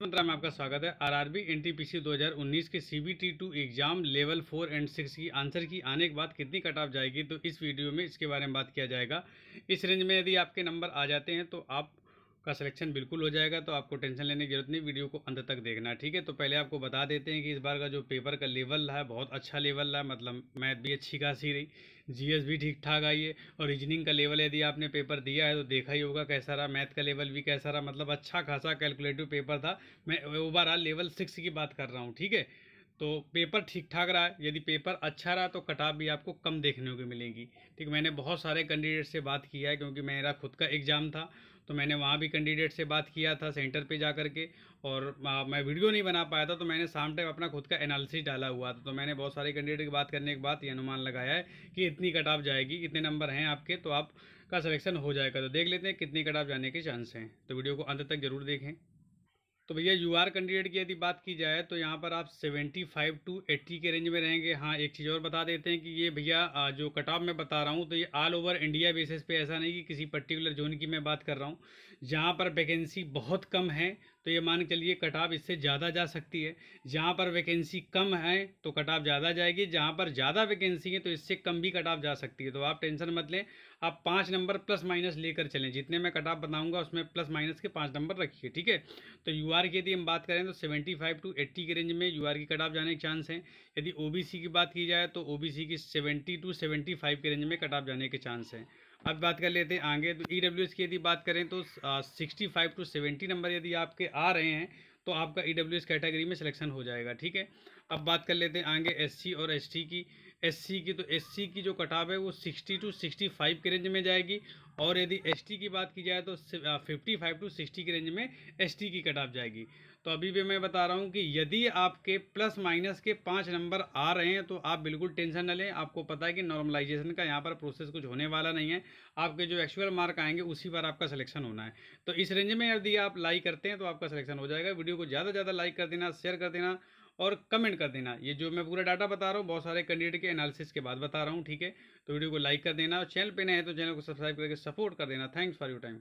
मंत्रा में आपका स्वागत है। आरआरबी, एनटीपीसी 2019 के CBT two exam level four and six की आंसर की आने के बाद कितनी कट ऑफ़ जाएगी? तो इस वीडियो में इसके बारे में बात किया जाएगा। इस रेंज में यदि आपके नंबर आ जाते हैं तो आप का सिलेक्शन बिल्कुल हो जाएगा तो आपको टेंशन लेने की ज़रूरत नहीं, वीडियो को अंत तक देखना, ठीक है? तो पहले आपको बता देते हैं कि इस बार का जो पेपर का लेवल रहा है, बहुत अच्छा लेवल रहा है मतलब मैथ भी अच्छी खासी रही जीएस भी ठीक ठाक आई है, और रीजनिंग का लेवल यदि आपने पेपर दिया है तो देखा ही होगा कैसा रहा मैथ का लेवल भी कैसा रहा मतलब अच्छा खासा कैलकुलेटिव पेपर था। मैं ओवरऑल लेवल सिक्स की बात कर रहा हूँ, ठीक है? तो पेपर ठीक ठाक रहा यदि पेपर अच्छा रहा तो कटाप भी आपको कम देखने को मिलेगी। ठीक मैंने बहुत सारे कैंडिडेट से बात किया है क्योंकि मेरा खुद का एग्ज़ाम था तो मैंने वहाँ भी कैंडिडेट से बात किया था सेंटर पे जा कर के और आ, मैं वीडियो नहीं बना पाया था तो मैंने शाम टाइम अपना खुद का एनालिसिस डाला हुआ था। तो मैंने बहुत सारे कैंडिडेट की बात करने के बाद ये अनुमान लगाया है कि इतनी कटाप जाएगी इतने नंबर हैं आपके तो आपका सलेक्शन हो जाएगा। तो देख लेते हैं कितनी कटाप जाने के चांस हैं। तो वीडियो को अंत तक ज़रूर देखें। तो भैया यू आर कैंडिडेट की यदि बात की जाए तो यहाँ पर आप 75 टू 80 के रेंज में रहेंगे। हाँ एक चीज़ और बता देते हैं कि ये भैया जो कट ऑफ़ मैं बता रहा हूँ तो ये ऑल ओवर इंडिया बेसिस पे ऐसा नहीं कि किसी पर्टिकुलर जोन की मैं बात कर रहा हूँ। जहाँ पर वैकेंसी बहुत कम है तो ये मान के चलिए कट ऑफ़ इससे ज़्यादा जा सकती है। जहाँ पर वैकेंसी कम है तो कट ऑफ़ ज़्यादा जाएगी। जहाँ पर ज़्यादा वैकेंसी है तो इससे कम भी कट ऑफ़ जा सकती है। तो आप टेंशन मत लें, आप पाँच नंबर प्लस माइनस लेकर चलें। जितने मैं कट ऑफ़ बताऊँगा, उसमें प्लस माइनस के पाँच नंबर रखिए, ठीक है? तो यूआर की यदि हम बात करें तो सेवेंटी फाइव टू एट्टी के रेंज में यू आर की कट ऑफ़ जाने के चांस हैं। यदि ओ बी सी की बात की जाए तो ओ बी सी की सेवेंटी टू सेवेंटी फाइव के रेंज में कट ऑफ़ जाने के चांस हैं। अब बात कर लेते हैं आगे तो ई डब्ल्यू एस की यदि बात करें तो sixty five to seventy number यदि आपके आ रहे हैं तो आपका ई डब्ल्यू एस कैटेगरी में सिलेक्शन हो जाएगा, ठीक है? अब बात कर लेते हैं आगे एस सी और एस टी की। एस सी की तो एस सी की जो कटाव है वो सिक्सटी टू सिक्सटी फाइव के रेंज में जाएगी और यदि एस टी की बात की जाए तो फिफ्टी फाइव टू सिक्सटी के रेंज में एस टी की कटाव जाएगी। तो अभी भी मैं बता रहा हूँ कि यदि आपके प्लस माइनस के पाँच नंबर आ रहे हैं तो आप बिल्कुल टेंशन न लें। आपको पता है कि नॉर्मलाइजेशन का यहाँ पर प्रोसेस कुछ होने वाला नहीं है। आपके जो एक्चुअल मार्क आएँगे उसी पर आपका सिलेक्शन होना है। तो इस रेंज में यदि आप लाइक करते हैं तो आपका सिलेक्शन हो जाएगा। वीडियो को ज़्यादा से ज़्यादा लाइक कर देना शेयर कर देना और कमेंट कर देना। ये जो मैं पूरा डाटा बता रहा हूँ, बहुत सारे कैंडिडेट के एनालिसिस के बाद बता रहा हूँ, ठीक है? तो वीडियो को लाइक कर देना और चैनल पर नए हैं तो चैनल को सब्सक्राइब करके सपोर्ट कर देना। Thanks for your time